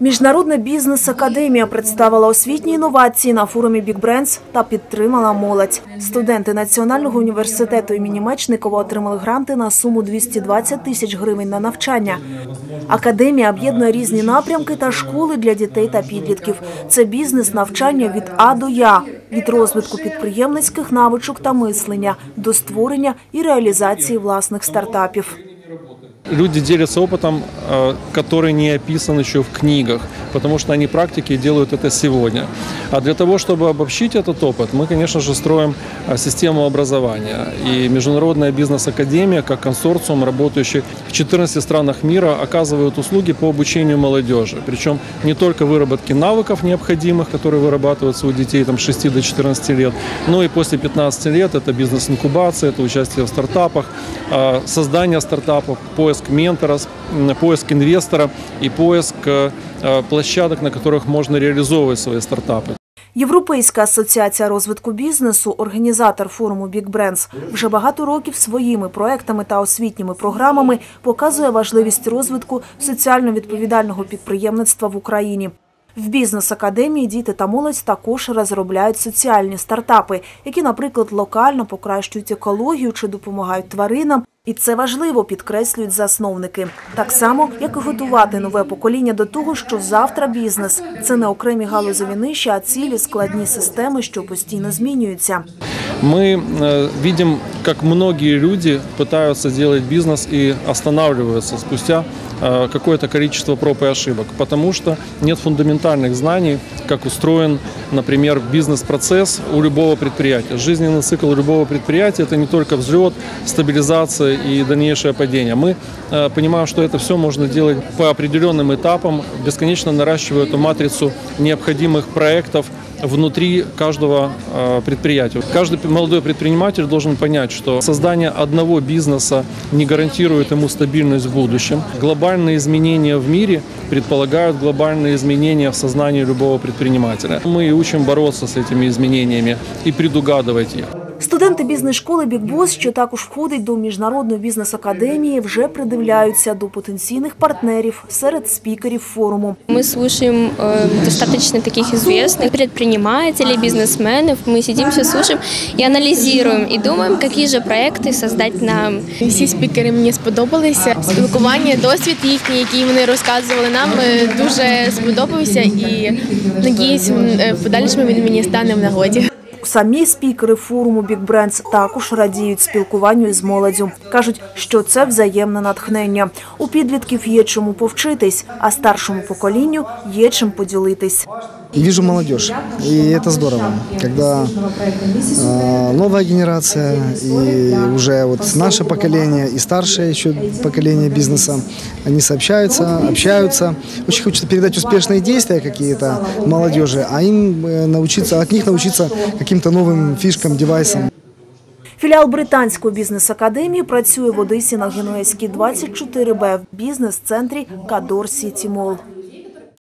Міжнародна бізнес-академія представила освітні інновації на форумі Big Brands та підтримала молодь. Студенти Національного університету імені Мечникова отримали гранти на суму 220 тисяч гривень на навчання. Академія об'єднує різні напрямки та школи для дітей та підлітків. Це бізнес навчання від А до Я, від розвитку підприємницьких навичок та мислення до створення і реалізації власних стартапів. Люди делятся опытом, э, который не описан еще в книгах, потому что они практики делают это сегодня. А для того, чтобы обобщить этот опыт, мы, конечно же, строим э, систему образования. И Международная бизнес-академия, как консорциум, работающий в 14 странах мира, оказывает услуги по обучению молодежи. Причем не только выработки навыков необходимых, которые вырабатываются у детей там, с 6 до 14 лет, но и после 15 лет это бизнес-инкубация, это участие в стартапах, э, создание стартапов, поиск ментора, с- м, поиск инвестора и поиск э, э, площадок, на которых можно реализовывать свои стартапы. Європейська асоціація розвитку бізнесу, організатор форуму Big Brands, вже багато років своїми проектами та освітніми програмами показує важливість розвитку соціально відповідального підприємництва в Україні. В бізнес-академії діти та молодь також розробляють соціальні стартапи, які, наприклад, локально покращують екологію чи допомагають тваринам. І це важливо, підкреслюють засновники. Так само, як і готувати нове покоління до того, що завтра бізнес це не окремі галузові ниші, а цілі складні системи, що постійно змінюються. Мы э, видим, как многие люди пытаются делать бизнес и останавливаются спустя э, какое-то количество проб и ошибок, потому что нет фундаментальных знаний, как устроен, например, бизнес-процесс у любого предприятия. Жизненный цикл любого предприятия – это не только взлет, стабилизация и дальнейшее падение. Мы э, понимаем, что это все можно делать по определенным этапам, бесконечно наращивая эту матрицу необходимых проектов, внутри каждого предприятия. Каждый молодой предприниматель должен понять, что создание одного бизнеса не гарантирует ему стабильность в будущем. Глобальные изменения в мире предполагают глобальные изменения в сознании любого предпринимателя. Мы учим бороться с этими изменениями и предугадывать их. Студенти бізнес-школи «Бікбос», що також входить до міжнародної бізнес-академії, вже придивляються до потенційних партнерів серед спікерів форуму. Мы слушаем э, достаточно таких известных предпринимателей, бизнесменов. Мы сидим, все слушаем и анализируем, и думаем, какие же проекты создать нам. Всі спікери мені сподобалися. Спілкування, досвід їхній, який вони розказували нам, е, дуже сподобався і надіюсь, е, в подальшому він мені стане в нагоді. Самі спікери форуму Big Brands також радіють спілкуванню із молоддю. Кажуть, що це взаємне натхнення. У підлітків є чому повчитись, а старшому поколінню є чим поділитись. Вижу молодежь, и это здорово, когда э, новая генерация и уже вот наше поколение и старшее еще поколение бизнеса, они сообщаются, общаются. Очень хочется передать успешные действия какие-то молодежи, а им э, научиться, от них научиться каким-то новым фишкам, девайсам. Філіал британської бізнес-академії працює в Одесі на Генуезькій 24Б в бізнес-центрі Кадор Сіті Мол.